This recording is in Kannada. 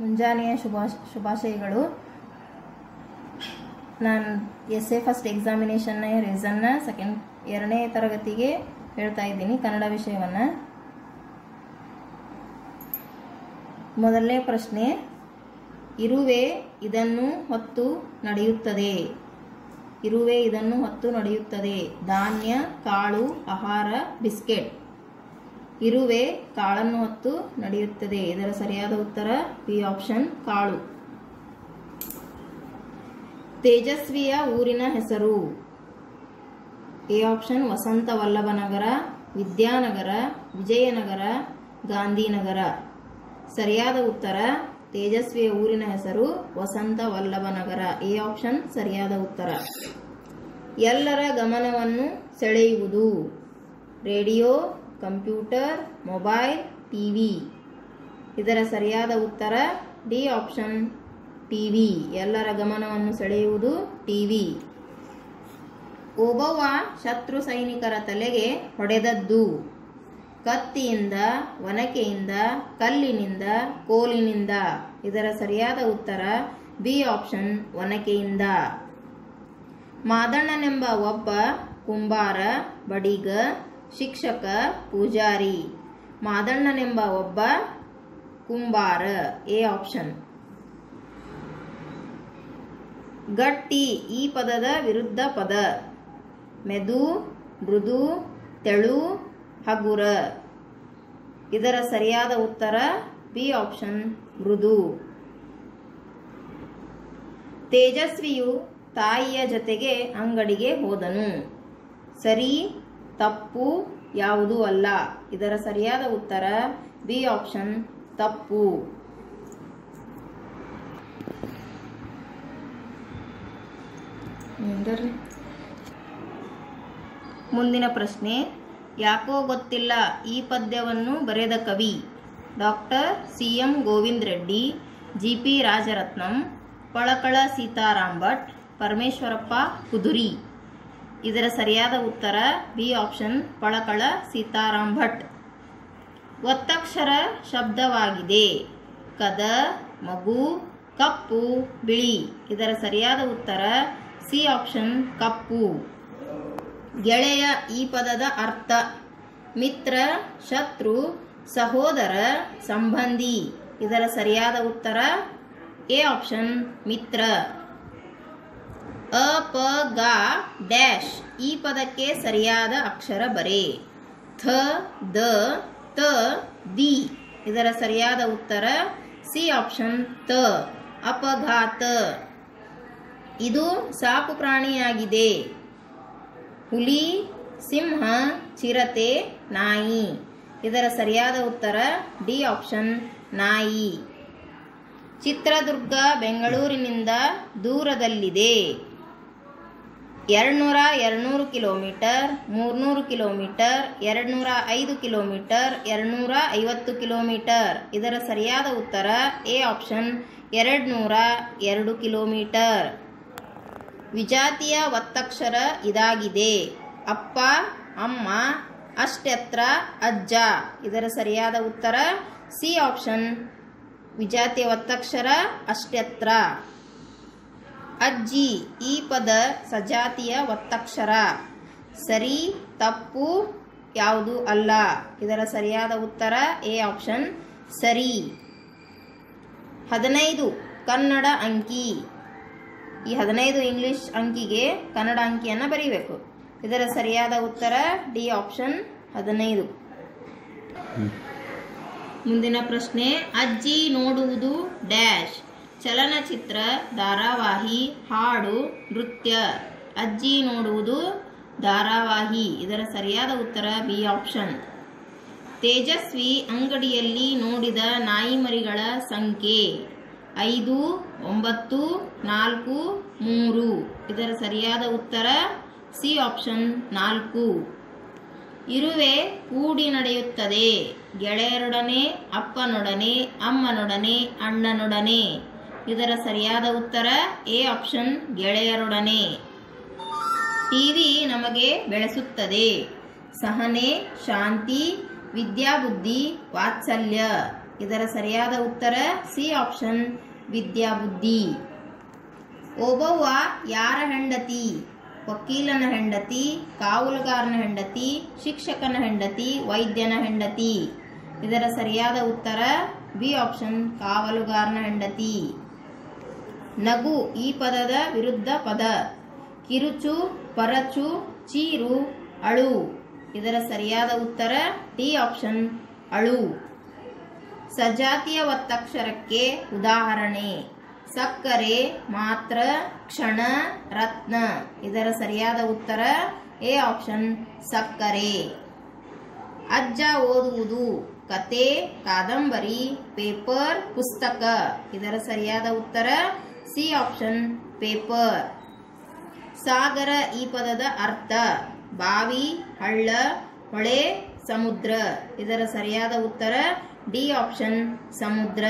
ಮುಂಜಾನೆಯ ಶುಭಾಶ ಶುಭಾಶಯಗಳು. ನಾನು ಎಸ್ ಎ ಫಸ್ಟ್ ಎಕ್ಸಾಮಿನೇಷನ್ನ ರೀಸನ್ನ ಸೆಕೆಂಡ್ ಎರಡನೇ ತರಗತಿಗೆ ಹೇಳ್ತಾ ಇದ್ದೀನಿ ಕನ್ನಡ ವಿಷಯವನ್ನು. ಮೊದಲನೇ ಪ್ರಶ್ನೆ, ಇರುವೆ ಇದನ್ನು ಹೊತ್ತು ನಡೆಯುತ್ತದೆ. ಇರುವೆ ಇದನ್ನು ಹೊತ್ತು ನಡೆಯುತ್ತದೆ. ಧಾನ್ಯ, ಕಾಳು, ಆಹಾರ, ಬಿಸ್ಕೆಟ್. ಇರುವೆ ಕಾಳನ್ನು ಹೊತ್ತು ನಡೆಯುತ್ತದೆ. ಇದರ ಸರಿಯಾದ ಉತ್ತರ ಬಿ ಆಪ್ಷನ್ ಕಾಳು. ತೇಜಸ್ವಿಯ ಊರಿನ ಹೆಸರು. A option Vasantha Vallabhanagara Vidyanagara, Vijayanagara, Gandhinagara. ಸರಿಯಾದ ಉತ್ತರ ತೇಜಸ್ವಿಯ ಊರಿನ ಹೆಸರು ವಸಂತ ವಲ್ಲಭನಗರ ಎ ಆಪ್ಷನ್ ಸರಿಯಾದ ಉತ್ತರ. ಎಲ್ಲರ ಗಮನವನ್ನು ಸೆಳೆಯುವುದು. Radio computer, mobile, TV. ಇದರ ಸರಿಯಾದ ಉತ್ತರ, ಡಿ ಆಪ್ಷನ್, ಟಿವಿ. ಎಲ್ಲರ ಗಮನವನ್ನು ಸೆಳೆಯುವುದು ಟಿವಿ. ಓಬವ್ವ ಶತ್ರು ಸೈನಿಕರ ತಲೆಗೆ ಹೊಡೆದದ್ದು. ಕತ್ತಿಯಿಂದ, ಒನಕೆಯಿಂದ, ಕಲ್ಲಿನಿಂದ, ಕೋಲಿನಿಂದ. ಇದರ ಸರಿಯಾದ ಉತ್ತರ, ಬಿ ಆಪ್ಷನ್, ಒನಕೆಯಿಂದ. ಮಾದಣ್ಣನೆಂಬ ಒಬ್ಬ ಕುಂಬಾರ, ಬಡಿಗ ಶಿಕ್ಷಕ, ಪೂಜಾರಿ, ಮಾದಣ್ಣನೆಂಬ ಒಬ್ಬ ಕುಂಬಾರ. A option. ಗಟ್ಟಿ, ಈ ಪದದ ವಿರುದ್ಧ ಪದ. ಮೆದು, ಮೃದು, ತೆಳು, ಹಗುರ. ಇದರ ಸರಿಯಾದ ಉತ್ತರ ಬಿ ಆಪ್ಷನ್, ಮೃದು. ತೇಜಸ್ವಿಯು ತಾಯಿಯ ಜೊತೆಗೆ ಅಂಗಡಿಗೆ ಹೋದನು. ಸರಿ ತಪ್ಪು ಯಾವುದೂ ಅಲ್ಲ. ಇದರ ಸರಿಯಾದ ಉತ್ತರ, ಬಿ ಆಪ್ಷನ್ ತಪ್ಪು? ಮುಂದಿನ ಪ್ರಶ್ನೆ, ಯಾಕೋ ಗೊತ್ತಿಲ್ಲ ಈ ಪದ್ಯವನ್ನು ಬರೆದ ಕವಿ doctor C M Govind Reddy G P Rajaratnam, Palakala Sitaram Bhat, Parameshwarappa Kudari. ಇದರ ಸರಿಯಾದ ಉತ್ತರ ಬಿ ಆಪ್ಷನ್ ಪಳಕಳ ಸೀತಾರಾಮ್ ಭಟ್. ಒತ್ತಕ್ಷರ ಶಬ್ದವಾಗಿದೆ. ಕದ, ಮಗು, ಕಪ್ಪು, ಬಿಳಿ. ಇದರ ಸರಿಯಾದ ಉತ್ತರ ಸಿ ಆಪ್ಷನ್ ಕಪ್ಪು. ಗೆಳೆಯ ಈ ಪದದ ಅರ್ಥ, ಮಿತ್ರ, ಶತ್ರು, ಸಹೋದರ, ಸಂಬಂಧಿ. ಇದರ ಸರಿಯಾದ ಉತ್ತರ ಎ ಆಪ್ಷನ್ ಮಿತ್ರ. ಪ, ಗ, ಡ್ಯಾಶ್. ಈ ಪದಕ್ಕೆ ಸರಿಯಾದ ಅಕ್ಷರ ಬರೆ. ಥ, ದ, ತ, ದಿ. ಇದರ ಸರಿಯಾದ ಉತ್ತರ ಸಿ ಆಪ್ಷನ್ ತ. ಅಪಘಾತ. ಇದು ಸಾಕು ಪ್ರಾಣಿಯಾಗಿದೆ. ಹುಲಿ, ಸಿಂಹ, ಚಿರತೆ, ನಾಯಿ. ಇದರ ಸರಿಯಾದ ಉತ್ತರ ಡಿ ಆಪ್ಷನ್ ನಾಯಿ. ಚಿತ್ರದುರ್ಗ, ಬೆಂಗಳೂರಿನಿಂದ ದೂರದಲ್ಲಿದೆ. ಎರಡ್ನೂರ ಎರಡುನೂರು ಕಿಲೋಮೀಟರ್, ಮೂರ್ನೂರು ಕಿಲೋಮೀಟರ್, ಎರಡುನೂರ ಐದು ಕಿಲೋಮೀಟರ್, ಎರಡುನೂರ ಐವತ್ತು ಕಿಲೋಮೀಟರ್. ಇದರ ಸರಿಯಾದ ಉತ್ತರ ಎ ಆಪ್ಷನ್ ಎರಡುನೂರ ಎರಡು ಕಿಲೋಮೀಟರ್. ವಿಜಾತಿಯ ಒತ್ತಕ್ಷರ ಇದಾಗಿದೆ. ಅಪ್ಪ, ಅಮ್ಮ, ಅಷ್ಟೆತ್ರ, ಅಜ್ಜ. ಇದರ ಸರಿಯಾದ ಉತ್ತರ ಸಿ ಆಪ್ಷನ್. ವಿಜಾತಿಯ ಒತ್ತಕ್ಷರ ಅಷ್ಟೆತ್ರ. ಅಜ್ಜಿ ಈ ಪದ ಸಜಾತಿಯ ಒತ್ತಕ್ಷರ. ಸರಿ ತಪ್ಪು ಯಾವುದು ಅಲ್ಲ. ಇದರ ಸರಿಯಾದ ಉತ್ತರ ಎ ಆಪ್ಷನ್ ಸರಿ. ಹದಿನೈದು ಕನ್ನಡ ಅಂಕಿ. ಈ ಹದಿನೈದು ಇಂಗ್ಲಿಷ್ ಅಂಕಿಗೆ ಕನ್ನಡ ಅಂಕಿಯನ್ನು ಬರೀಬೇಕು. ಇದರ ಸರಿಯಾದ ಉತ್ತರ ಡಿ ಆಪ್ಷನ್ ಹದಿನೈದು. ಮುಂದಿನ ಪ್ರಶ್ನೆ ಅಜ್ಜಿ ನೋಡುವುದು ಡ್ಯಾಶ್. ಚಲನಚಿತ್ರ, ಧಾರಾವಾಹಿ, ಹಾಡು, ನೃತ್ಯ. ಅಜ್ಜಿ ನೋಡುವುದು ಧಾರಾವಾಹಿ. ಇದರ ಸರಿಯಾದ ಉತ್ತರ ಬಿ ಆಪ್ಷನ್. ತೇಜಸ್ವಿ ಅಂಗಡಿಯಲ್ಲಿ ನೋಡಿದ ನಾಯಿಮರಿಗಳ ಸಂಖ್ಯೆ ಐದು, ಒಂಬತ್ತು, ನಾಲ್ಕು, ಮೂರು. ಇದರ ಸರಿಯಾದ ಉತ್ತರ ಸಿ ಆಪ್ಷನ್ ನಾಲ್ಕು. ಇರುವೆ ಕೂಡಿ ನಡೆಯುತ್ತದೆ. ಗೆಳೆಯರೊಡನೆ, ಅಪ್ಪನೊಡನೆ, ಅಮ್ಮನೊಡನೆ, ಅಣ್ಣನೊಡನೆ. ಇದರ ಸರಿಯಾದ ಉತ್ತರ ಎ ಆಪ್ಷನ್ ಗೆಳೆಯರೊಡನೆ. ಟಿವಿ ನಮಗೆ ಬೆಳೆಸುತ್ತದೆ. ಸಹನೆ, ಶಾಂತಿ ವಿದ್ಯಾಬುದ್ಧಿ ವಾತ್ಸಲ್ಯ. ಇದರ ಸರಿಯಾದ ಉತ್ತರ ಸಿ ಆಪ್ಷನ್ ವಿದ್ಯಾಬುದ್ಧಿ ಒಬ್ಬವ್ವ ಯಾರ ಹೆಂಡತಿ? ವಕೀಲನ ಹೆಂಡತಿ, ಕಾವಲುಗಾರನ ಹೆಂಡತಿ, ಶಿಕ್ಷಕನ ಹೆಂಡತಿ, ವೈದ್ಯನ ಹೆಂಡತಿ. ಇದರ ಸರಿಯಾದ ಉತ್ತರ ಬಿ ಆಪ್ಷನ್ ಕಾವಲುಗಾರನ ಹೆಂಡತಿ. ನಗು ಈ ಪದದ ವಿರುದ್ಧ ಪದ. ಕಿರುಚು, ಪರಚು, ಚೀರು, ಅಳು. ಇದರ ಸರಿಯಾದ ಉತ್ತರ ಡಿ ಆಪ್ಷನ್, ಅಳು. ಸಜಾತಿಯ ಒತ್ತಕ್ಷರಕ್ಕೆ ಉದಾಹರಣೆ. ಸಕ್ಕರೆ, ಮಾತ್ರ, ಕ್ಷಣ, ರತ್ನ. ಇದರ ಸರಿಯಾದ ಉತ್ತರ ಎ ಆಪ್ಷನ್, ಸಕ್ಕರೆ. ಅಜ್ಜ ಓದುವುದು, ಕತೆ, ಕಾದಂಬರಿ, ಪೇಪರ್, ಪುಸ್ತಕ. ಇದರ ಸರಿಯಾದ ಉತ್ತರ ಸಿ ಆಪ್ಷನ್ ಪೇಪರ್. ಸಾಗರ ಈ ಪದದ ಅರ್ಥ. ಬಾವಿ, ಹಳ್ಳ, ಹೊಳೆ, ಸಮುದ್ರ. ಇದರ ಸರಿಯಾದ ಉತ್ತರ ಡಿ ಆಪ್ಷನ್ ಸಮುದ್ರ.